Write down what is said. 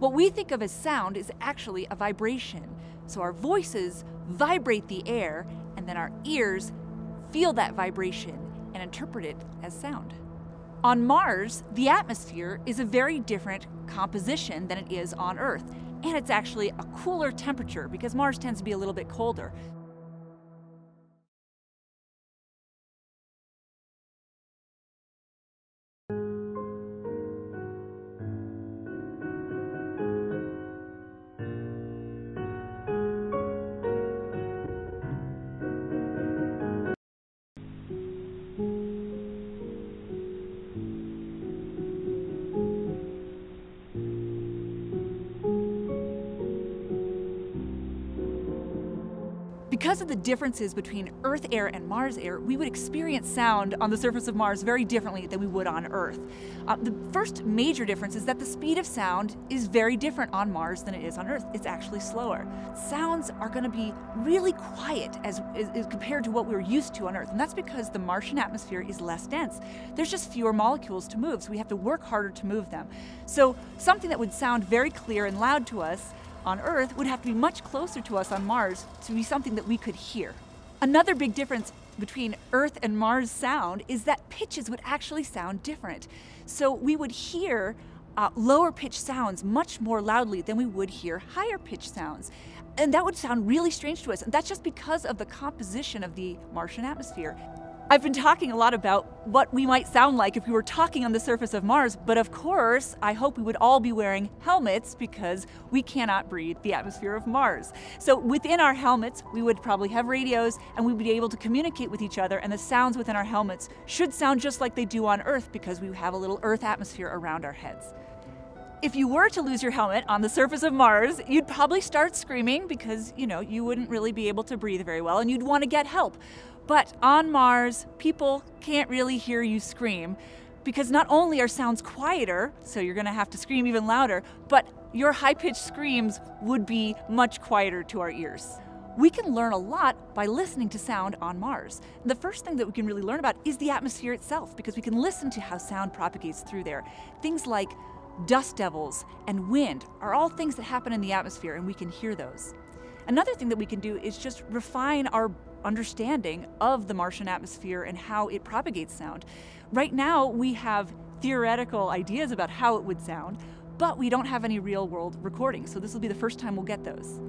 What we think of as sound is actually a vibration. So our voices vibrate the air, and then our ears feel that vibration and interpret it as sound. On Mars, the atmosphere is a very different composition than it is on Earth, and it's actually a cooler temperature because Mars tends to be a little bit colder. Because of the differences between Earth air and Mars air, we would experience sound on the surface of Mars very differently than we would on Earth. Uh, the first major difference is that the speed of sound is very different on Mars than it is on Earth. It's actually slower. Sounds are going to be really quiet as, as, as compared to what we're used to on Earth, and that's because the Martian atmosphere is less dense. There's just fewer molecules to move, so we have to work harder to move them. So something that would sound very clear and loud to us on Earth would have to be much closer to us on Mars to be something that we could hear. Another big difference between Earth and Mars sound is that pitches would actually sound different. So we would hear uh, lower pitched sounds much more loudly than we would hear higher pitched sounds. And that would sound really strange to us. And that's just because of the composition of the Martian atmosphere. I've been talking a lot about what we might sound like if we were talking on the surface of Mars, but of course, I hope we would all be wearing helmets because we cannot breathe the atmosphere of Mars. So within our helmets, we would probably have radios and we'd be able to communicate with each other, and the sounds within our helmets should sound just like they do on Earth because we have a little Earth atmosphere around our heads. If you were to lose your helmet on the surface of Mars, you'd probably start screaming because, you know, you wouldn't really be able to breathe very well and you'd want to get help. But on Mars, people can't really hear you scream because not only are sounds quieter, so you're going to have to scream even louder, but your high pitched screams would be much quieter to our ears. We can learn a lot by listening to sound on Mars. The first thing that we can really learn about is the atmosphere itself because we can listen to how sound propagates through there. Things like dust devils and wind are all things that happen in the atmosphere and we can hear those. Another thing that we can do is just refine our understanding of the Martian atmosphere and how it propagates sound. Right now, we have theoretical ideas about how it would sound, but we don't have any real world recordings, so this will be the first time we'll get those.